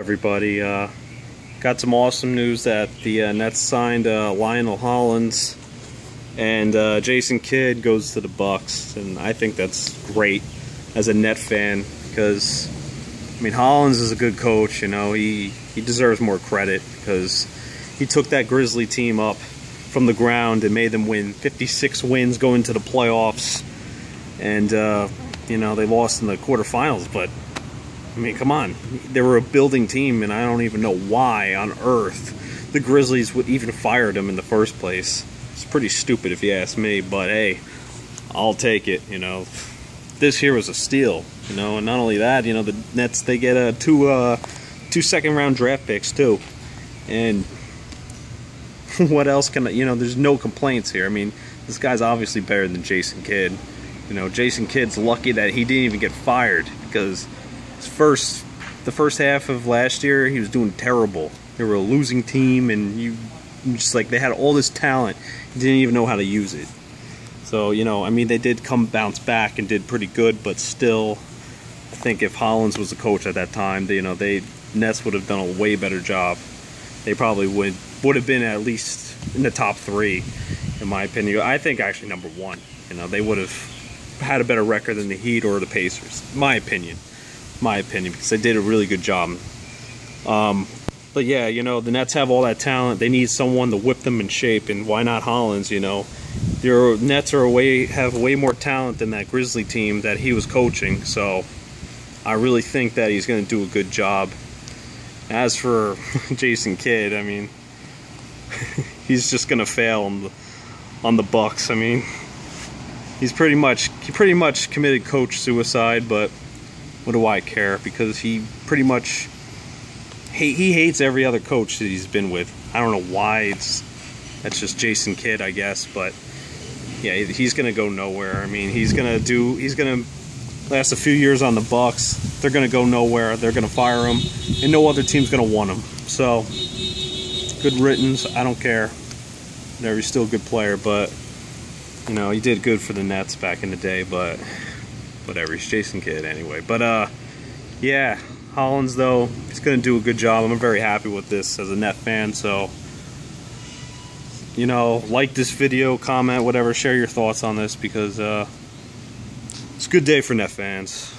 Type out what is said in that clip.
everybody. Uh, got some awesome news that the uh, Nets signed uh, Lionel Hollins and uh, Jason Kidd goes to the Bucks, and I think that's great as a Net fan because I mean Hollins is a good coach. You know he he deserves more credit because he took that Grizzly team up from the ground and made them win 56 wins going to the playoffs, and uh, you know they lost in the quarterfinals, but I mean, come on. They were a building team, and I don't even know why on earth the Grizzlies would even fire them in the first place. It's pretty stupid if you ask me, but hey, I'll take it, you know. This here was a steal, you know, and not only that, you know, the Nets, they get uh, two, uh, two second round draft picks, too. And what else can, I, you know, there's no complaints here. I mean, this guy's obviously better than Jason Kidd. You know, Jason Kidd's lucky that he didn't even get fired because first the first half of last year he was doing terrible. They were a losing team and you just like they had all this talent, didn't even know how to use it. So, you know, I mean they did come bounce back and did pretty good, but still I think if Hollins was the coach at that time, they, you know, they Nets would have done a way better job. They probably would would have been at least in the top 3 in my opinion. I think actually number 1. You know, they would have had a better record than the Heat or the Pacers, my opinion my opinion, because they did a really good job. Um, but yeah, you know, the Nets have all that talent. They need someone to whip them in shape, and why not Hollins? You know, their Nets are way have way more talent than that Grizzly team that he was coaching. So I really think that he's going to do a good job. As for Jason Kidd, I mean, he's just going to fail on the on the Bucks. I mean, he's pretty much he pretty much committed coach suicide, but what do I care? Because he pretty much he, he hates every other coach that he's been with. I don't know why. It's that's just Jason Kidd, I guess. But yeah, he's gonna go nowhere. I mean, he's gonna do. He's gonna last a few years on the Bucks. They're gonna go nowhere. They're gonna fire him, and no other team's gonna want him. So good riddance. I don't care. Whatever. He's still a good player, but you know he did good for the Nets back in the day, but whatever. He's Jason Kidd anyway. But uh, yeah, Hollins though he's gonna do a good job. I'm very happy with this as a net fan. So you know, like this video, comment, whatever, share your thoughts on this because uh, it's a good day for net fans.